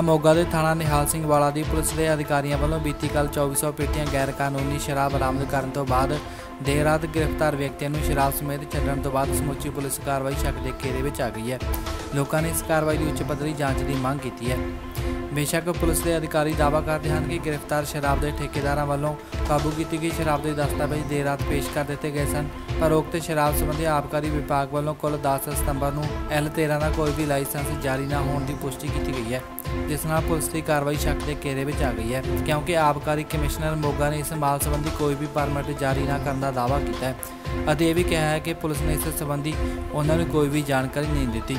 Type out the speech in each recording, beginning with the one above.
ਜ਼ਿਲ੍ਹਾ ਮੋਗਾ ਦੇ ਥਾਣਾ ਨਿਹਾਲ ਸਿੰਘ ਵਾਲਾ ਦੀ ਪੁਲਿਸ ਦੇ ਅਧਿਕਾਰੀਆਂ ਵੱਲੋਂ ਬੀਤੀ ਕੱਲ 2400 ਪੇਟੀਆਂ ਗੈਰ ਕਾਨੂੰਨੀ ਸ਼ਰਾਬ ਬਰਾਮਦ ਕਰਨ ਤੋਂ ਬਾਅਦ ਦੇਰ ਰਾਤ ਗ੍ਰਿਫਤਾਰ ਵਿਅਕਤੀਆਂ ਨੂੰ ਸ਼ਰਾਬ ਸਮੇਤ ਛੱਡਣ ਤੋਂ ਬਾਅਦ ਸਮੁੱਚੀ ਪੁਲਿਸ ਕਾਰਵਾਈ ਸ਼ੱਕ ਦੇ ਘੇਰੇ ਵਿੱਚ ਆ ਗਈ ਹੈ। ਲੋਕਾਂ ਨੇ ਇਸ ਕਾਰਵਾਈ ਦੀ ਉੱਚ ਪੱਧਰੀ ਜਾਂਚ ਦੀ ਮੰਗ ਕੀਤੀ ਹੈ। ਬੇਸ਼ੱਕ ਪੁਲਿਸ ਦੇ ਅਧਿਕਾਰੀ ਦਾਅਵਾ ਕਰਦੇ ਹਨ ਕਿ ਗ੍ਰਿਫਤਾਰ ਸ਼ਰਾਬ ਦੇ ਠੇਕੇਦਾਰਾਂ ਵੱਲੋਂ ਕਾਬੂ ਕੀਤੀ ਗਈ ਸ਼ਰਾਬ ਦੇ ਦਸਤਾਵੇਜ਼ ਦੇਰ ਰਾਤ ਪੇਸ਼ ਕਰ ਦਿੱਤੇ ਗਏ ਸਨ, ਪਰ ਉਕਤ ਸ਼ਰਾਬ ਸੰਬੰਧੀ ਆਬਕਾਰੀ ਵਿਭਾਗ ਵੱਲੋਂ ਕੁੱਲ 10 ਸਤੰਬਰ ਨੂੰ L13 ਦਾ ਕੋਈ ਵੀ ਲਾਇਸੈਂਸ ਜਾਰੀ ਨਾ ਹੋਣ ਦੀ ਪੁਸ਼ਟੀ ਕੀਤੀ ਗਈ ਹੈ। ਜਿਸ ਨਾਲ ਪੁਲਿਸ ਦੀ ਕਾਰਵਾਈ ਸ਼ੱਕ ਦੇ ਘੇਰੇ ਵਿੱਚ ਆ ਗਈ ਹੈ, ਕਿਉਂਕਿ ਆਬਕਾਰੀ ਕਮਿਸ਼ਨਰ ਮੋਗਾ ਨੇ ਇਸ ਮਾਲ ਸੰਬੰਧੀ ਕੋਈ ਵੀ ਪਰਮਿਟ ਜਾਰੀ ਨਾ ਕਰਨ ਦਾ ਦਾਅਵਾ ਕੀਤਾ ਹੈ। ਅਤੇ ਇਹ ਵੀ ਕਿਹਾ ਹੈ ਕਿ ਪੁਲਿਸ ਨੇ ਇਸ ਸੰਬੰਧੀ ਉਹਨਾਂ ਨੂੰ ਕੋਈ ਵੀ ਜਾਣਕਾਰੀ ਨਹੀਂ ਦਿੱਤੀ।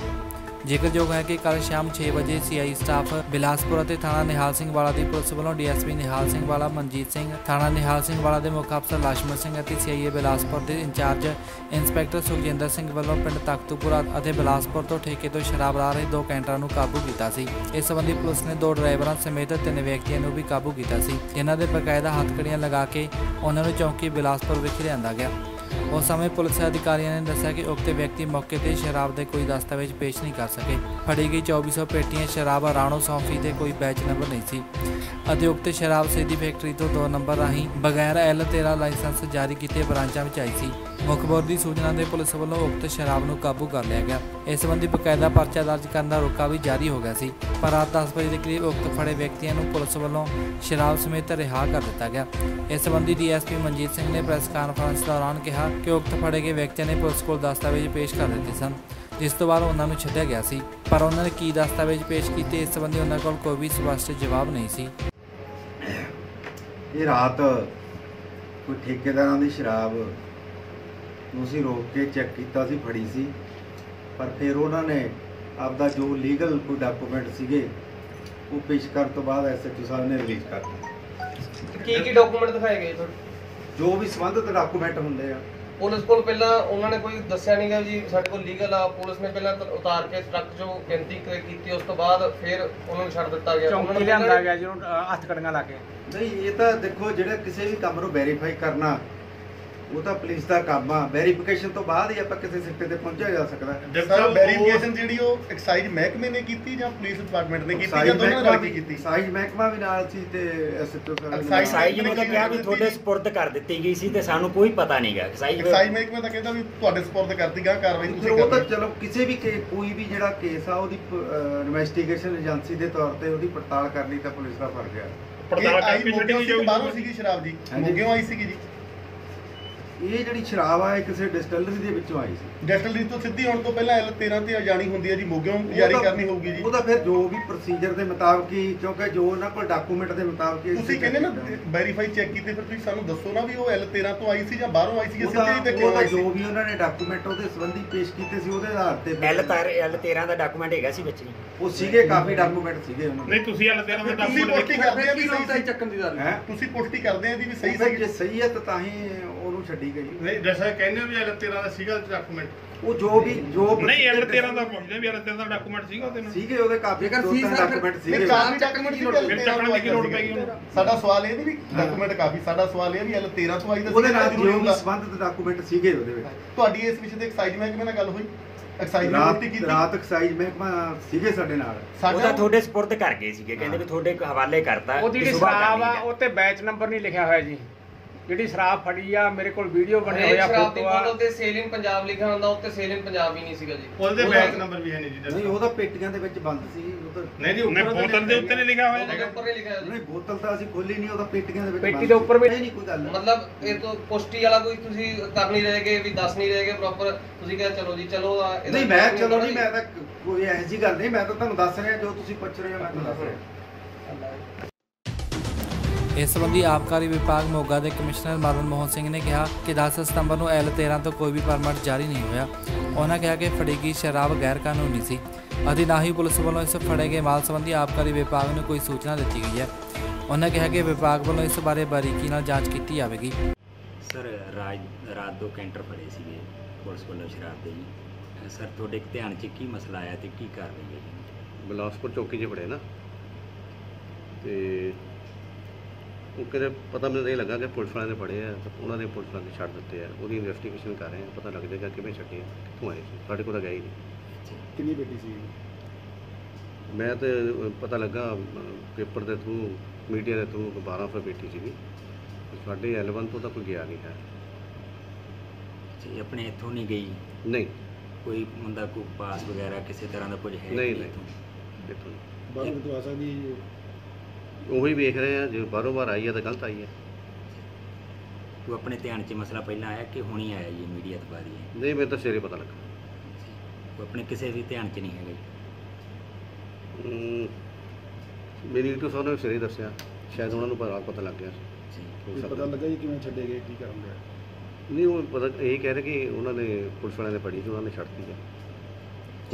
ਜ਼ਿਕਰਯੋਗ ਹੈ ਕਿ ਕੱਲ ਸ਼ਾਮ 6 ਵਜੇ ਸੀਆਈ ਸਟਾਫ ਬਿਲਾਸਪੁਰ ਅਤੇ ਥਾਣਾ ਨਿਹਾਲ ਸਿੰਘ ਵਾਲਾ ਦੀ ਪੁਲਿਸ ਵੱਲੋਂ ਡੀਐਸਪੀ ਨਿਹਾਲ ਸਿੰਘ ਵਾਲਾ, ਮਨਜੀਤ ਸਿੰਘ, ਥਾਣਾ ਨਿਹਾਲ ਸਿੰਘ ਵਾਲਾ ਦੇ ਮੁੱਖ ਅਫਸਰ ਲਾਸ਼ਮਨ ਸਿੰਘ ਅਤੇ ਸੀਆਈਏ ਬਿਲਾਸਪੁਰ ਦੇ ਇੰਚਾਰਜ ਇੰਸਪੈਕਟਰ ਸੁਖਜਿੰਦਰ ਸਿੰਘ ਵੱਲੋਂ ਪਿੰਡ ਤਖਤੂਪੁਰਾ ਅਤੇ ਬਿਲਾਸਪੁਰ ਤੋਂ ਠੇਕੇ ਤੋਂ ਸ਼ਰਾਬ ਲਾ ਰਹੇ ਦੋ ਕੈਂਟਰਾਂ ਨੂੰ ਕਾਬੂ ਕੀਤਾ ਸੀ। ਇਸ ਸੰਬੰਧੀ ਪੁਲਿਸ ਨੇ ਦੋ ਡਰਾਈਵਰਾਂ ਸਮੇਤ ਤਿੰਨ ਵਿਅਕਤੀਆਂ ਨੂੰ ਵੀ ਕਾਬੂ ਕੀਤਾ ਸੀ। ਜਿਨ੍ਹਾਂ ਦੇ ਬਕਾਇਦਾ ਹੱਥਕੜੀਆਂ ਲਗਾ ਕੇ ਉਹਨਾਂ ਨੂੰ ਚੌਂਕੀ ਬਿਲਾਸਪੁਰ ਵਿਖੇ ਲਿਆਂਦਾ ਗਿਆ। ਉਸ ਸਮੇਂ ਪੁਲਿਸ ਅਧਿਕਾਰੀਆਂ ਨੇ ਦੱਸਿਆ ਕਿ ਉਕਤ ਵਿਅਕਤੀ ਮੌਕੇ ਤੇ ਸ਼ਰਾਬ ਦੇ ਕੋਈ ਦਸਤਾਵੇਜ਼ ਪੇਸ਼ ਨਹੀਂ ਕਰ ਸਕੇ। ਫੜੀ ਗਈ 2400 ਪੇਟੀਆਂ ਸ਼ਰਾਬ ਰਾਣੋ ਸੌਂਫੀ ਦੇ ਕੋਈ ਬੈਚ ਨੰਬਰ ਨਹੀਂ ਸੀ। ਅਤੇ ਉਕਤ ਸ਼ਰਾਬ ਸੇਦੀ ਫੈਕਟਰੀ ਤੋਂ ਦੋ ਨੰਬਰ ਰਾਹੀਂ ਬਗੈਰ L13 ਲਾਇਸੈਂਸ ਜਾਰੀ ਕੀਤੇ ਬ੍ਰਾਂਚਾਂ ਵਿੱਚ ਆਈ ਸੀ। ਮੁਖਬਰ ਦੀ ਸੂਚਨਾ ਦੇ ਪੁਲਿਸ ਵੱਲੋਂ ਉਕਤ ਸ਼ਰਾਬ ਨੂੰ ਕਾਬੂ ਕਰ ਲਿਆ ਗਿਆ। ਇਸ ਸੰਬੰਧੀ ਬਕਾਇਦਾ ਪਰਚਾ ਦਰਜ ਕਰਨ ਦਾ ਰੋਕਾ ਵੀ ਜਾਰੀ ਹੋ ਗਿਆ ਸੀ, ਪਰ ਰਾਤ 10 ਵਜੇ ਦੇ ਕਰੀਬ ਉਕਤ ਫੜੇ ਵਿਅਕਤੀਆਂ ਨੂੰ ਪੁਲਿਸ ਵੱਲੋਂ ਸ਼ਰਾਬ ਸਮੇਤ ਰਿਹਾ ਕਰ ਦਿੱਤਾ ਗਿਆ। ਇਸ ਸੰਬੰਧੀ ਡੀਐਸਪੀ ਮਨਜੀਤ ਸਿੰਘ ਨੇ ਪ੍ਰੈਸ ਕਾਨਫਰੰਸ ਦੌਰਾਨ ਕਿਹਾ ਕਿ ਉਕਤ ਫੜੇ ਗਏ ਵਿਅਕਤੀਆਂ ਨੇ ਪੁਲਿਸ ਕੋਲ ਦਸਤਾਵੇਜ਼ ਪੇਸ਼ ਕਰ ਦਿੱਤੇ ਸਨ, ਜਿਸ ਤੋਂ ਬਾਅਦ ਉਹਨਾਂ ਨੂੰ ਛੱਡਿਆ ਗਿਆ ਸੀ, ਪਰ ਉਹਨਾਂ ਨੇ ਕੀ ਦਸਤਾਵੇਜ਼ ਪੇਸ਼ ਕੀਤੇ ਇਸ ਸੰਬੰਧੀ ਉਹਨਾਂ ਕੋਲ ਕੋਈ ਵੀ ਸਪਸ਼ਟ ਜਵਾਬ ਨਹੀਂ ਸੀ। ਇਹ ਰਾਤ ਕੋਈ ਠੇਕੇਦਾਰਾਂ ਦੀ ਸ਼ਰਾਬ ਅਸੀਂ ਰੋਕ ਕੇ ਚੈੱਕ ਕੀਤਾ ਸੀ ਫੜੀ ਸੀ। ਪਰ ਫਿਰ ਉਹਨਾਂ ਨੇ ਆਪਦਾ ਜੋ ਲੀਗਲ ਕੋਈ ਡਾਕੂਮੈਂਟ ਸੀਗੇ ਉਹ ਪੇਸ਼ ਕਰਨ ਤੋਂ ਬਾਅਦ ਐਸਐਚਓ ਸਾਹਿਬ ਨੇ ਰਿਲੀਜ਼ ਕਰ ਦਿੱਤੇ। ਕੀ ਕੀ ਡਾਕੂਮੈਂਟ ਦਿਖਾਏ ਗਏ ਤੁਹਾਨੂੰ? ਜੋ ਵੀ ਸੰਬੰਧਿਤ ਡਾਕੂਮੈਂਟ ਹੁੰਦੇ ਆ। ਪੁਲਿਸ ਕੋਲ ਪਹਿਲਾਂ ਉਹਨਾਂ ਨੇ ਕੋਈ ਦੱਸਿਆ ਨਹੀਂਗਾ ਜੀ ਸਾਡੇ ਕੋਲ ਲੀਗਲ ਆ ਪੁਲਿਸ ਨੇ ਪਹਿਲਾਂ ਤ- ਉਤਾਰ ਕੇ ਟਰੱਕ ਚੋਂ ਗਿਣਤੀ ਕ- ਕੀਤੀ ਉਸ ਤੋਂ ਬਾਅਦ ਫਿਰ ਉਹਨਾਂ ਨੂੰ ਛੱਡ ਦਿੱਤਾ ਗਿਆ। ਉਹਨਾਂ ਚੌਂਕੀ ਨੂੰ ਲਿਆਂਦਾ ਗਿਆ ਜਿਹਨੂੰ ਅਹ, ਹੱਥ ਕੜੀਆਂ ਲਾ ਕੇ। ਨਹੀਂ ਇਹ ਤਾਂ ਦੇਖੋ ਜਿਹੜਾ ਕਿਸੇ ਵੀ ਕੰਮ ਨੂੰ ਵੈਰੀਫਾਈ ਕਰਨਾ ਉਹ ਤਾਂ ਪੁਲਿਸ ਦਾ ਕੰਮ ਆ। ਵੈਰੀਫਿਕੇਸ਼ਨ ਤੋਂ ਬਾਅਦ ਹੀ ਆਪਾਂ ਕਿਸੇ ਸਿੱਟੇ ਤੇ ਪਹੁੰਚਿਆ ਜਾ ਸਕਦਾ। ਸਰ ਵੈਰੀਫਿਕੇਸ਼ਨ ਜਿਹੜੀ ਉਹ ਐਕਸਾਈਜ਼ ਮਹਿਕਮੇ ਨੇ ਕੀਤੀ ਜਾਂ ਪੁਲਿਸ ਡਿਪਾਰਟਮੈਂਟ ਨੇ ਕੀਤੀ ਜਾਂ ਦੋਨਾਂ ਨੇ ਰਲ ਕੇ ਕੀਤੀ? ਸਾਈਜ਼ ਮਹਿਕਮਾ ਵੀ ਨਾਲ ਸੀ ਤੇ ਐਸਐਚਓ ਸਾਹਿਬ ਸਾਈਜ਼ ਨੇ ਤਾਂ ਕਿਹਾ ਵੀ ਤੁਹਾਡੇ ਸਪੁਰਦ ਕਰ ਦਿੱਤੀ ਗਈ ਸੀ ਤੇ ਸਾਨੂੰ ਕੋਈ ਪਤਾ ਨਹੀਂਗਾ ਸਾਈਜ਼ ਐਕਸਾਈਜ਼ ਮਹਿਕਮੇ ਤਾਂ ਕਹਿੰਦਾ ਵੀ ਤੁਹਾਡੇ ਸਪੋਰਟ ਕਰਦੀ ਗਾ ਕਾਰਵਾਈ ਤੁਸੀਂ ਉਹ ਤਾਂ ਚਲੋ ਕਿਸੇ ਵੀ ਕੋਈ ਵੀ ਜਿਹੜਾ ਕੇਸ ਆ ਉਹਦੀ ਇਨਵੈਸਟੀਗੇਸ਼ਨ ਏਜੰਸੀ ਦੇ ਤੌਰ ਤੇ ਉਹਦੀ ਪੜਤਾਲ ਕਰਨੀ ਤਾਂ ਪੁਲਿਸ ਦਾ ਫਰਜ਼ ਹੈ ਪੜਤਾਲ ਕਰਕੇ ਛੱਡੀ ਜਾਊਗੀ ਬਾਹਰੋਂ ਸੀਗੀ ਸ਼ਰਾਬ ਜੀ। ਹਾਂਜੀ। ਮੋਗਿਓਂ ਆਈ ਸੀਗੀ ਜੀ। ਇਹ ਜਿਹੜੀ ਸ਼ਰਾਬ ਆ ਇਹ ਕਿਸੇ ਡਿਸਟਿਲਰੀ ਦੇ ਵਿੱਚੋਂ ਆਈ ਸੀ। ਡੈਸਟਲਰੀ ਤੋਂ ਸਿੱਧੀ ਹੋਣ ਤੋਂ ਪਹਿਲਾਂ L13 ਤੇ ਜਾਣੀ ਹੁੰਦੀ ਹੈ ਜੀ ਮੋਗਿਓਂ ਜਾਰੀ ਕਰਨੀ ਹੋਊਗੀ ਜੀ। ਉਹ ਤਾਂ ਫਿਰ ਜੋ ਵੀ ਪ੍ਰੋਸੀਜਰ ਦੇ ਮੁਤਾਬਕ ਹੀ ਕਿਉਂਕਿ ਜੋ ਉਹਨਾਂ ਕੋਲ ਡਾਕੂਮੈਂਟ ਦੇ ਮੁਤਾਬਕ ਹੀ ਤੁਸੀਂ ਕਹਿੰਦੇ ਨਾ ਵੈਰੀਫਾਈ ਚੈੱਕ ਕੀਤੇ ਫਿਰ ਤੁਸੀਂ ਸਾਨੂੰ ਦੱਸੋ ਨਾ ਵੀ ਉਹ L13 ਤੋਂ ਆਈ ਸੀ ਜਾਂ ਬਾਹਰੋਂ ਆਈ ਸੀ ਉਹ ਸਿੱਧੀ ਤੇ ਤਾਂ ਕਿਉਂ ਆਈ ਸੀ। ਜੋ ਵੀ ਉਹਨਾਂ ਨੇ ਡਾਕੂਮੈਂਟ ਉਹਦੇ ਸੰਬੰਧੀ ਪੇਸ਼ ਕੀਤੇ ਸੀ ਉਹਦੇ ਆਧਾਰ ਤੇ ਫਿਰ- ਐਲ ਤਾਰ ਐਲ 13 ਦਾ ਡਾਕੂਮੈਂਟ ਹੈਗਾ ਸੀ ਵਿੱਚ ਜੀ। ਉਹ ਸੀਗੇ ਕਾਫੀ ਡਾਕੂਮੈਂਟ ਸੀਗੇ ਉਹਨਾਂ ਦੇ। ਨਹੀਂ ਤੁਸੀਂ ਹਲ ਤੇਰਾ ਮੈਂ ਤੁਸੀਂ ਪੁਸ਼ਟੀ ਕਰਦੇ ਆ ਵੀ ਸਹੀ ਚੱਕਣ ਦੀ ਗੱਲ ਹੈ ਤੁਸੀਂ ਪੁਸ਼ਟੀ ਕਰਦੇ ਆ ਜੀ ਵੀ ਸਹੀ ਸਹੀ ਜੇ ਸਹੀ ਹੈ ਤਾਂ ਤਾਂ ਹੀ ਉਹਨੂੰ ਛੱਡੀ ਗਈ ਨਹੀਂ ਜੈਸਾ ਕਹਿੰਦੇ ਵੀ ਹਲ ਤੇਰਾ ਦਾ ਸੀਗਾ ਡਾਕੂਮੈਂਟ ਉਹ ਜੋ ਵੀ ਜੋ ਨਹੀਂ procedure ਤੇਰਾ ਦਾ ਪੁੱਛਦੇ ਵੀ ਹਲ ਤੇਰਾ ਦਾ ਡਾਕੂਮੈਂਟ ਸੀਗਾ ਉਹਦੇ ਨਾਲ। ਸੀਗੇ ਉਹਦੇ ਕਾਫੀ ਜੇਕਰ ਦੋ ਸੀ ਸਰ, ਡਾਕੂਮੈਂਟ ਨਹੀਂ ਸੀਗੇ। ਕਾਫੀ ਡਾਕੂਮੈਂਟ ਸੀ ਫਿਰ ਚੱਕਣ ਦੀ ਕੀ ਲੋੜ ਪੈ ਗਈ ਉਹਨੂੰ? ਸਾਡਾ ਸਵਾਲ ਇਹ ਨਹੀਂ ਵੀ ਡਾਕੂਮੈਂਟ ਕਾਫੀ ਸਾਡਾ ਸਵਾਲ ਇਹ ਵੀ L13 ਤੋਂ ਆਈ ਤਾਂ ਉਹਦੇ ਨਾਲ ਜੋ ਵੀ। ਸੰਬੰਧਿਤ ਡਾਕੂਮੈਂਟ ਸੀਗੇ ਉਹਦੇ ਵਿੱਚ। ਤੁਹਾਡੀ ਇਸ ਵਿਸ਼ੇ ਤੇ ਐਕਸਾਈਜ਼ ਮਹਿਕਮੇ ਨਾਲ ਗੱਲ ਹੋਈ? ਐਕਸਾਈਜ਼ ਨੇ ਰਾਤ ਕੀਤੀ? ਰਾਤ ਐਕਸਾਈਜ਼ ਮਹਿਕਮਾ ਸੀਗੇ ਸਾਡੇ ਨਾਲ। ਸਾਡਾ ਤੁਹਾਡੇ ਸਪੁਰਦ ਕਰ ਗਏ ਸੀਗੇ ਕਹਿੰਦੇ ਵੀ ਤੁਹਾਡੇ ਹਵਾਲੇ ਕਰਤਾ ਉਹਦੀ ਵੀ ਜਿਹੜੀ ਸ਼ਰਾਬ ਆ ਹੈ। ਉਹ ਤੇ ਬੈਚ ਨੰਬਰ ਨਹੀਂ ਲਿਖਿਆ ਹੋਇਆ ਜੀ। ਜਿਹੜੀ ਸ਼ਰਾਬ ਫੜੀ ਆ ਮੇਰੇ ਕੋਲ ਵੀਡੀਓ ਬਣੇ ਹੋਇਆ ਸ਼ਰਾਬ ਦੀ ਫੋਟੋ ਆ ਬੋਤਲ ਤੇ ਸੇਲ ਇਨ ਪੰਜਾਬ ਲਿਖਿਆ ਹੁੰਦਾ ਉੱਤੇ ਸੇਲ ਇਨ ਪੰਜਾਬ ਹੀ ਨਹੀਂ ਸੀਗਾ ਜੀ ਉਹਦੇ ਬੈਚ ਨੰਬਰ ਵੀ ਹੈ ਨਹੀਂ ਜੀ ਨਹੀਂ। ਉਹਦਾ ਪੇਟੀਆਂ ਦੇ ਵਿੱਚ ਬੰਦ ਸੀ ਉਹ ਤਾਂ ਨਹੀਂ ਜੀ ਉੱਪਰ ਬੋਤਲ ਦੇ ਉੱਤੇ ਨਹੀਂ ਲਿਖਿਆ ਹੋਇਆ ਉਹਦੇ ਹੈਗਾ ਉੱਪਰ ਨਹੀਂ ਲਿਖਿਆ ਜੀ ਨਹੀਂ ਬੋਤਲ ਤਾਂ ਅਸੀਂ ਖੋਲੀ ਨਹੀਂ ਉਹਦਾ ਪੇਟੀਆਂ ਦੇ ਵਿੱਚ ਪੇਟੀ ਬੰਦ ਦੇ ਉੱਪਰ ਵੀ- ਸੀ। ਨਹੀਂ ਕੋਈ ਗੱਲ ਮਤਲਬ ਇਹ ਤੋਂ ਪੁਸ਼ਟੀ ਵਾਲਾ ਕੋਈ ਤੁਸੀਂ ਕਰ ਨਹੀਂ ਰਹੇਗੇ ਵੀ ਦੱਸ ਨਹੀਂ ਰਹੇਗੇ ਪ੍ਰੋਪਰ ਤੁਸੀਂ ਕਿਹਾ ਚਲੋ ਜੀ ਚਲੋ ਆ, ਇਹਦਾ ਨਹੀਂ ਮੈਂ ਚਲੋ ਨਹੀਂ ਜੀ। ਮੈਂ ਤਾਂ ਕੋਈ ਇਹੋ ਜਿਹੀ ਗੱਲ ਨਹੀਂ ਮੈਂ ਤਾਂ ਤੁਹਾਨੂੰ ਦੱਸ ਰਿਹਾ ਜੋ ਤੁਸੀਂ ਪੁੱਛ ਰਹੇ ਹੋ ਮੈਂ ਤੁਹਾਨੂੰ ਦੱਸ ਰਿਹਾ ਇਸ ਸੰਬੰਧੀ ਆਬਕਾਰੀ ਵਿਭਾਗ ਮੋਗਾ ਦੇ ਕਮਿਸ਼ਨਰ ਮਦਨ ਮੋਹਨ ਸਿੰਘ ਨੇ ਕਿਹਾ ਕਿ 10 ਸਤੰਬਰ ਨੂੰ L13 ਤੋਂ ਕੋਈ ਵੀ ਪਰਮਿਟ ਜਾਰੀ ਨਹੀਂ ਹੋਇਆ। ਉਹਨਾਂ ਕਿਹਾ ਕਿ ਫੜੀ ਗਈ ਸ਼ਰਾਬ ਗੈਰ ਕਾਨੂੰਨੀ ਸੀ। ਅਤੇ ਨਾ ਹੀ ਪੁਲਿਸ ਵੱਲੋਂ ਇਸ ਫੜੇ ਗਏ ਮਾਲ ਸੰਬੰਧੀ ਆਬਕਾਰੀ ਵਿਭਾਗ ਨੂੰ ਕੋਈ ਸੂਚਨਾ ਦਿੱਤੀ ਗਈ ਹੈ। ਉਹਨਾਂ ਕਿਹਾ ਕਿ ਵਿਭਾਗ ਵੱਲੋਂ ਇਸ ਬਾਰੇ ਬਾਰੀਕੀ ਨਾਲ ਜਾਂਚ ਕੀਤੀ ਜਾਵੇਗੀ। ਸਰ ਰਾਜ ਰਾਤ ਦੋ ਕੈਂਟਰ ਫੜੇ ਸੀਗੇ ਪੁਲਿਸ ਵੱਲੋਂ ਸ਼ਰਾਬ ਦੇ ਜੀ। ਸਰ ਤੁਹਾਡੇ ਧਿਆਨ 'ਚ ਕੀ ਮਸਲਾ ਆਇਆ ਤੇ ਕੀ ਕਾਰਵਾਈ ਹੈ ਜੀ ਬਿਲਾਸਪੁਰ ਚੌਕੀ 'ਚ ਫੜੇ ਨਾ। ਤੇ ਉਹ ਕਿਤੇ ਪਤਾ ਮੈਨੂੰ ਇਹ ਲੱਗਾ ਕਿ ਪੁਲਿਸ ਵਾਲਿਆਂ ਨੇ ਫੜੇ ਆ ਤਾਂ ਉਹਨਾਂ ਨੇ ਪੁਲਿਸ ਵਾਲਿਆਂ ਨੇ ਛੱਡ ਦਿੱਤੇ ਆ। ਉਹਦੀ ਇਨਵੈਸਟੀਗੇਸ਼ਨ ਕਰ ਰਹੇ ਆ ਪਤਾ ਲੱਗ ਜਾਏਗਾ ਕਿਵੇਂ ਛੱਡੇ ਆ ਕਿੱਥੋਂ ਆਏ ਸੀ। ਸਾਡੇ ਕੋਲ ਤਾਂ ਗਏ ਹੀ ਨਹੀਂ। ਕਿੰਨੀ ਬੇਟੀ ਸੀ? ਮੈਂ ਤੇ ਪਤਾ ਲੱਗਾ ਪੇਪਰ ਦੇ ਥਰੂ ਮੀਡੀਆ ਦੇ ਥਰੂ 12 ਫਰ ਬੈਠੀ ਸੀਗੀ। ਸਾਡੇ 11 ਤੋਂ ਤਾਂ ਕੋਈ ਗਿਆ ਨਹੀਂ ਹੈ। ਜੀ ਆਪਣੇ ਇੱਥੋਂ ਨਹੀਂ ਗਈ? ਨਹੀਂ। ਕੋਈ ਮੁੰਡਾ ਕੋ ਪਾਸ ਵਗੈਰਾ ਕਿਸੇ ਤਰ੍ਹਾਂ ਦਾ ਕੁਝ ਹੈ ਨਹੀਂ, ਨਹੀਂ। ਇੱਥੋਂ? ਬਾਹਰੋਂ ਕਿਤੋਂ ਆ ਸਕਦੀ ਉਹੀ ਵੇਖ ਰਹੇ ਆ ਜੇ ਬਾਹਰੋਂ ਬਾਹਰ ਆਈ ਹੈ ਤਾਂ ਗਲਤ ਆਈ ਹੈ ਕੋਈ ਆਪਣੇ ਧਿਆਨ 'ਚ ਮਸਲਾ ਪਹਿਲਾਂ ਆਇਆ ਕਿ ਹੁਣੀ ਆਇਆ ਜੀ ਮੀਡੀਆ ਤੋਂ ਬਾਅਦ ਨਹੀਂ ਮੈਨੂੰ ਤਾਂ ਸਵੇਰੇ ਪਤਾ ਲੱਗਾ। ਕੋਈ ਆਪਣੇ ਕਿਸੇ ਵੀ ਧਿਆਨ 'ਚ ਨਹੀਂ ਹੈਗਾ ਜੀ। ਅਮ, ਮੇਰੀ ਇੱਕ ਸਾਹਿਬ ਨੇ ਸਵੇਰੇ ਦੱਸਿਆ ਸ਼ਾਇਦ ਉਹਨਾਂ ਨੂੰ ਪਤਾ ਪਤਾ ਲੱਗ ਗਿਆ। ਜੀ। ਹੋ ਪਤਾ ਸਕਦਾ। ਲੱਗਾ ਜੀ ਕਿਵੇਂ ਛੱਡੇ ਗਏ ਕੀ ਕਰਨ ਗਏ ਨਹੀਂ ਉਹ ਪਤਾ ਇਹ ਕਹਿ ਰਹੇ ਕਿ ਉਹਨਾਂ ਨੇ ਪੁਲਿਸ ਵਾਲਿਆਂ ਨੇ ਫੜੀ ਸੀ ਉਹਨਾਂ ਨੇ ਛੱਡਤੀ ਹੈ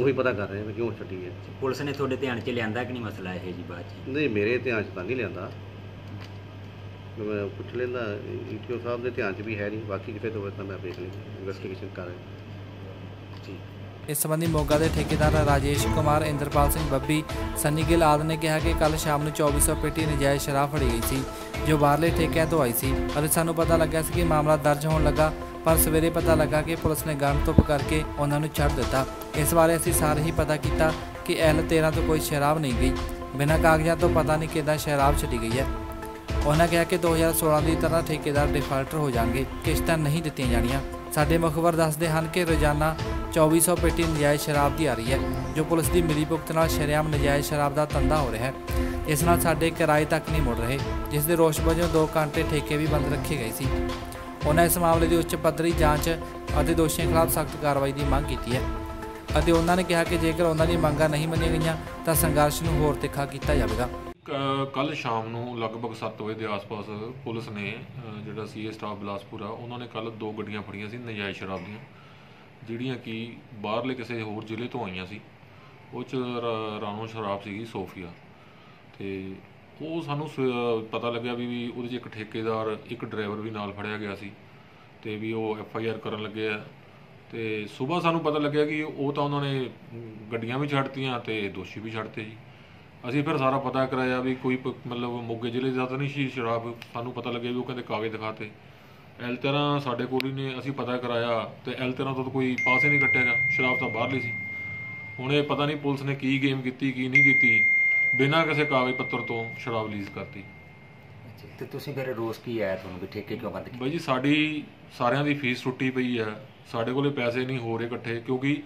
ਉਹੀ ਪਤਾ ਕਰ ਰਹੇ ਵੀ ਕਿਉਂ ਛੱਡੀ ਹੈ। ਪੁਲਿਸ ਨੇ ਤੁਹਾਡੇ ਧਿਆਨ 'ਚ ਲਿਆਂਦਾ ਕਿ ਨਹੀਂ ਮਸਲਾ ਇਹ ਜੀ ਬਾਅਦ 'ਚ? ਨਹੀਂ ਮੇਰੇ ਧਿਆਨ 'ਚ ਤਾਂ ਨਹੀਂ ਲਿਆਂਦਾ। ਮੈਂ ਪੁੱਛ ਲੈਂਦਾ ਈਟੀਓ ਸਾਹਿਬ ਦੇ ਧਿਆਨ 'ਚ ਵੀ ਹੈ ਨਹੀਂ ਬਾਕੀ ਕਿਸੇ ਤੋਂ ਤਾਂ ਮੈਂ ਵੇਖ ਲਈ ਇਨਵੈਸਟੀਗੇਸ਼ਨ ਕਰ ਰਿਹਾ। ਜੀ ਇਸ ਸੰਬੰਧੀ ਮੋਗਾ ਦੇ ਠੇਕੇਦਾਰ ਰਾਜੇਸ਼ ਕੁਮਾਰ ਇੰਦਰਪਾਲ ਸਿੰਘ ਬੱਬੀ ਸੰਨੀ ਗਿੱਲ ਆਦਿ ਨੇ ਕਿਹਾ ਕਿ ਕੱਲ ਸ਼ਾਮ ਨੂੰ 2400 ਪੇਟੀ ਨਜਾਇਜ਼ ਸ਼ਰਾਬ ਫੜੀ ਗਈ ਸੀ ਜੋ ਬਾਹਰਲੇ ਠੇਕਿਆਂ ਤੋਂ ਆਈ ਸੀ। ਅਤੇ ਸਾਨੂੰ ਪਤਾ ਲੱਗਿਆ ਸੀ ਕਿ ਮਾਮਲਾ ਦਰਜ ਹੋਣ ਲੱਗਾ ਪਰ ਸਵੇਰੇ ਪਤਾ ਲੱਗਾ ਕਿ ਪੁਲਿਸ ਨੇ ਗਨ ਧੁੱਪ ਕਰਕੇ ਉਹਨਾਂ ਨੂੰ ਛੱਡ ਦਿੱਤਾ। ਇਸ ਬਾਰੇ ਅਸੀਂ ਸਾਰੇ ਹੀ ਪਤਾ ਕੀਤਾ ਕਿ L13 ਤੋਂ ਕੋਈ ਸ਼ਰਾਬ ਨਹੀਂ ਗਈ। ਬਿਨਾਂ ਕਾਗਜ਼ਾਂ ਤੋਂ ਪਤਾ ਨਹੀਂ ਕਿੱਦਾਂ ਸ਼ਰਾਬ ਛੱਡੀ ਗਈ ਹੈ। ਉਹਨਾਂ ਕਿਹਾ ਕਿ 2016 ਦੀ ਤਰ੍ਹਾਂ ਠੇਕੇਦਾਰ ਡਿਫਾਲਟਰ ਹੋ ਜਾਣਗੇ। ਕਿਸ਼ਤਾਂ ਨਹੀਂ ਦਿੱਤੀਆਂ ਜਾਣੀਆਂ। ਸਾਡੇ ਮੁਖਬਰ ਦੱਸਦੇ ਹਨ ਕਿ ਰੋਜ਼ਾਨਾ 2400 ਪੇਟੀ ਨਜਾਇਜ਼ ਸ਼ਰਾਬ ਦੀ ਆ ਰਹੀ ਹੈ, ਜੋ ਪੁਲਿਸ ਦੀ ਮਿਲੀ ਭੁਗਤ ਨਾਲ ਸ਼ਰੇਆਮ ਨਜਾਇਜ਼ ਸ਼ਰਾਬ ਦਾ ਧੰਦਾ ਹੋ ਰਿਹਾ ਹੈ। ਇਸ ਨਾਲ ਸਾਡੇ ਕਿਰਾਏ ਤੱਕ ਨਹੀਂ ਮੁੜ ਰਹੇ, ਜਿਸ ਦੇ ਰੋਸ਼ ਵਜੋਂ 2 ਘੰਟੇ ਠੇਕੇ ਵੀ ਬੰਦ ਰੱਖੇ ਗਏ ਸੀ। ਉਹਨਾਂ ਇਸ ਮਾਮਲੇ ਦੀ ਉੱਚ ਪੱਧਰੀ ਜਾਂਚ ਅਤੇ ਦੋਸ਼ੀਆਂ ਖਿਲਾਫ ਸਖਤ ਕਾਰਵਾਈ ਦੀ ਮੰਗ ਕੀਤੀ ਹੈ ਅਤੇ ਉਹਨਾਂ ਨੇ ਕਿਹਾ ਕਿ ਜੇਕਰ ਉਹਨਾਂ ਦੀ ਮੰਗਾਂ ਨਹੀਂ ਮੰਨੀਆਂ ਗਈਆਂ ਤਾਂ ਸੰਘਰਸ਼ ਨੂੰ ਹੋਰ ਤਿੱਖਾ ਕੀਤਾ ਜਾਵੇਗਾ। ਕੱਲ ਸ਼ਾਮ ਨੂੰ ਲਗਭਗ 7 ਵਜੇ ਦੇ ਆਸ-ਪਾਸ ਪੁਲਿਸ ਨੇ ਅ, ਜਿਹੜਾ ਸੀਏ ਸਟਾਫ ਬਿਲਾਸਪੁਰ ਆ ਉਹਨਾਂ ਨੇ ਕੱਲ ਦੋ ਗੱਡੀਆਂ ਫੜੀਆਂ ਸੀ ਨਜਾਇਜ਼ ਸ਼ਰਾਬ ਦੀਆਂ ਜਿਹੜੀਆਂ ਕਿ ਬਾਹਰਲੇ ਕਿਸੇ ਹੋਰ ਜ਼ਿਲ੍ਹੇ ਤੋਂ ਆਈਆਂ ਸੀ। ਉਹ ਚ ਰਾ- ਰਾਣੋ ਸ਼ਰਾਬ ਸੀਗੀ ਸੋਫੀਆ ਤੇ ਉਹ ਸਾਨੂੰ ਸ- ਪਤਾ ਲੱਗਿਆ ਵੀ ਵੀ ਉਹਦੇ 'ਚ ਇੱਕ ਠੇਕੇਦਾਰ ਇੱਕ ਡਰਾਈਵਰ ਵੀ ਨਾਲ ਫੜਿਆ ਗਿਆ ਸੀ ਤੇ ਵੀ ਉਹ ਐਫ ਆਈ ਆਰ ਕਰਨ ਲੱਗੇ ਆ। ਤੇ ਸਵੇਰ ਸਾਨੂੰ ਪਤਾ ਲੱਗਿਆ ਕਿ ਉਹ ਤਾਂ ਉਹਨਾਂ ਨੇ ਮ, ਗੱਡੀਆਂ ਵੀ ਛੱਡਤੀਆਂ ਤੇ ਦੋਸ਼ੀ ਵੀ ਛੱਡਤੇ ਜੀ। ਅਸੀਂ ਫਿਰ ਸਾਰਾ ਪਤਾ ਕਰਾਇਆ ਵੀ ਕੋਈ ਪ- ਮਤਲਬ ਮੋਗੇ ਜ਼ਿਲ੍ਹੇ ਦਾ ਤਾਂ ਨਹੀਂ ਸੀ ਸ਼ਰਾਬ ਸਾਨੂੰ ਪਤਾ ਲੱਗਿਆ ਵੀ ਉਹ ਕਹਿੰਦੇ ਕਾਗਜ਼ ਦਿਖਾਤੇ। ਐਲ ਤੇਰਾਂ ਸਾਡੇ ਕੋਲ ਹੀ ਨੇ ਅਸੀਂ ਪਤਾ ਕਰਾਇਆ ਤੇ ਐਲ ਤੇਰਾਂ ਤੋਂ ਤਾਂ ਕੋਈ ਪਾਸੇ ਹੀ ਨਹੀਂ ਕੱਟੇਗਾ ਸ਼ਰਾਬ ਤਾਂ ਬਾਹਰਲੀ ਸੀ। ਹੁਣ ਇਹ ਪਤਾ ਨਹੀਂ ਪੁਲਿਸ ਨੇ ਕੀ ਗੇਮ ਕੀਤੀ ਕੀ ਨਹੀਂ ਕੀਤੀ। ਬਿਨਾਂ ਕਿਸੇ ਕਾਗਜ਼ ਪੱਤਰ ਤੋਂ ਸ਼ਰਾਬ ਲੀਜ਼ ਕਰਤੀ। ਅੱਛਾ ਤੇ ਤੁਸੀਂ ਫਿਰ ਰੋਸ ਕੀ ਆਇਆ ਤੁਹਾਨੂੰ ਵੀ ਠੇਕੇ ਕਿਉਂ ਬੰਦ ਕੀਤੇ? ਬਾਈ ਜੀ ਸਾਡੀ ਸਾਰਿਆਂ ਦੀ ਫੀਸ ਟੁੱਟੀ ਪਈ ਹੈ। ਸਾਡੇ ਕੋਲੇ ਪੈਸੇ ਨਹੀਂ ਹੋ ਰਹੇ ਇਕੱਠੇ ਕਿਉਂਕਿ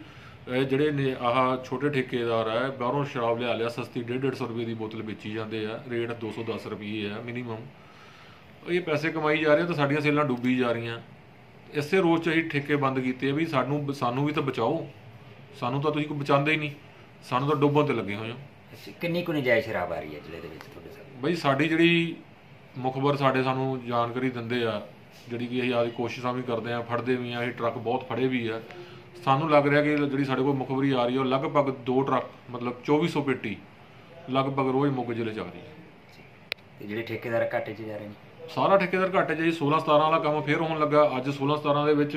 ਇਹ ਜਿਹੜੇ ਨੇ ਆਹ ਛੋਟੇ ਠੇਕੇਦਾਰ ਆ ਬਾਹਰੋਂ ਸ਼ਰਾਬ ਲਿਆ ਲਿਆ ਸਸਤੀ 150 ਰੁਪਏ ਦੀ ਬੋਤਲ ਵੇਚੀ ਜਾਂਦੇ ਆ। ਰੇਟ 210 ਰੁਪਏ ਆ ਮਿਨੀਮਮ ਇਹ ਪੈਸੇ ਕਮਾਈ ਜਾ ਰਹੇ ਤਾਂ ਸਾਡੀਆਂ ਸੇਲਾਂ ਡੁੱਬੀ ਜਾ ਰਹੀਆਂ। ਇਸੇ ਰੋਜ਼ ਚ ਅਸੀਂ ਠੇਕੇ ਬੰਦ ਕੀਤੇ ਆ ਵੀ ਸਾਨੂੰ ਸਾਨੂੰ ਵੀ ਤਾਂ ਬਚਾਓ। ਸਾਨੂੰ ਤਾਂ ਤੁਸੀਂ ਕੋਈ ਬਚਾਉਂਦੇ ਹੀ ਨਹੀਂ। ਸਾਨੂੰ ਤਾਂ ਡੁੱਬਣ ਤੇ ਲੱਗੇ ਹੋਏ ਹੋ। ਕਿੰਨੀ ਕੁ ਨਜਾਇਜ਼ ਸ਼ਰਾਬ ਆ ਰਹੀ ਹੈ ਜ਼ਿਲ੍ਹੇ ਦੇ ਵਿੱਚ ਤੁਹਾਡੇ ਸਾਹਮਣੇ? ਬਈ ਸਾਡੀ ਜਿਹੜੀ ਮੁਖਬਰ ਸਾਡੇ ਸਾਨੂੰ ਜਾਣਕਾਰੀ ਦਿੰਦੇ ਆ ਜਿਹੜੀ ਕਿ ਅਸੀਂ ਆਦੀ ਕੋਸ਼ਿਸ਼ਾਂ ਵੀ ਕਰਦੇ ਆ ਫੜਦੇ ਵੀ ਆ ਇਹ ਟਰੱਕ ਬਹੁਤ ਫੜੇ ਵੀ ਆ। ਸਾਨੂੰ ਲੱਗ ਰਿਹਾ ਕਿ ਜਿਹੜੀ ਸਾਡੇ ਕੋਲ ਮੁਖਬਰੀ ਆ ਰਹੀ ਹੈ ਉਹ ਲਗਭਗ ਦੋ ਟਰੱਕ ਮਤਲਬ 2400 ਪੇਟੀ ਲਗਭਗ ਰੋਜ਼ ਮੁੱਗ ਜ਼ਿਲ੍ਹੇ ਚ ਆ ਰਹੀ ਹੈ ਤੇ ਜਿਹੜੇ ਠੇਕੇਦਾਰ ਘਾਟੇ 'ਚ ਜਾ ਰਹੇ ਨੇ? ਸਾਰਾ ਠੇਕੇਦਾਰ ਘੱਟ ਹੈ ਜੀ 16 17 ਵਾਲਾ ਕੰਮ ਫੇਰ ਹੋਣ ਲੱਗਾ। ਅੱਜ 16 17 ਦੇ ਵਿੱਚ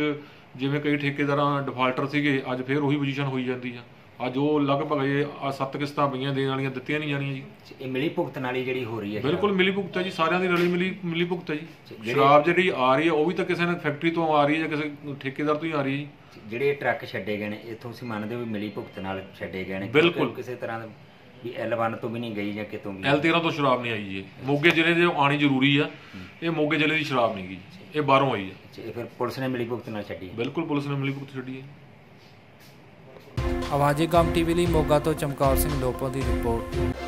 ਜਿਵੇਂ ਕਈ ਠੇਕੇਦਾਰਾਂ ਡਿਫਾਲਟਰ ਸੀਗੇ ਅੱਜ ਫੇਰ ਉਹੀ ਪੋਜੀਸ਼ਨ ਹੋਈ ਜਾਂਦੀ ਆ। ਅੱਜ ਉਹ ਲਗਭਗ ਇਹ ਆਹ ਸੱਤ ਕਿਸ਼ਤਾਂ ਪਈਆਂ ਦੇਣ ਵਾਲੀਆਂ ਦਿੱਤੀਆਂ ਨਹੀਂ ਜਾਣੀਆਂ ਜੀ। ਇਹ ਮਿਲੀ ਭੁਗਤ ਨਾਲ ਹੀ ਜਿਹੜੀ ਹੋ ਰਹੀ ਹੈ। ਬਿਲਕੁਲ ਮਿਲੀ ਭੁਗਤ ਹੈ ਜੀ ਸਾਰਿਆਂ ਦੀ ਰਲੀ ਮਿਲੀ ਮਿਲੀ ਭੁਗਤ ਹੈ ਜੀ। ਸ਼ਰਾਬ ਜਿਹੜੀ ਆ ਰਹੀ ਹੈ ਉਹ ਵੀ ਤਾਂ ਕਿਸੇ ਨੇ ਫੈਕਟਰੀ ਤੋਂ ਆ ਰਹੀ ਹੈ ਜਾਂ ਕਿਸੇ ਠੇਕੇਦਾਰ ਤੋਂ ਹੀ ਆ ਰਹੀ ਹੈ ਜੀ। ਜਿਹੜੇ ਟਰੱਕ ਛੱਡੇ ਗਏ ਨੇ ਇਥੋਂ ਅਸੀਂ ਮੰਨਦੇ ਹੋ ਵੀ ਮਿਲੀ ਭੁਗਤ ਨਾਲ ਛੱਡੇ ਗਏ ਨੇ ਬਿਲਕੁਲ। ਕਿਸੇ ਤਰ੍ਹਾਂ ਦਾ ਵੀ L1 ਤੋਂ ਵੀ ਨਹੀਂ ਗਈ ਜਾਂ ਕਿਤੋਂ ਵੀ। L13 ਤੋਂ ਸ਼ਰਾਬ ਨਹੀਂ ਆਈ ਜੀ। ਮੋਗੇ ਜ਼ਿਲ੍ਹੇ ਦੇ ਆਣੀ ਜ਼ਰੂਰੀ ਆ। ਇਹ ਮੋਗੇ ਜ਼ਿਲ੍ਹੇ ਦੀ ਸ਼ਰਾਬ ਨਹੀਂ ਗਈ ਇਹ ਬਾਹਰੋਂ ਆਈ ਹੈ। ਇਹ ਫਿਰ ਪੁਲਿਸ ਨੇ ਮਿਲੀ ਭੁਗਤ ਨਾਲ ਛੱਡੀ। ਬਿਲਕੁਲ ਪੁਲਿਸ ਨੇ ਮਿਲੀ ਭੁਗਤ ਛੱਡੀ ਹੈ। ਆਵਾਜ਼ੇ ਗਮ ਟੀਵੀ ਲਈ ਮੋਗਾ ਤੋਂ ਚਮਕੌਰ ਸਿੰਘ ਲੋਪੋ ਦੀ ਰਿਪੋਰਟ।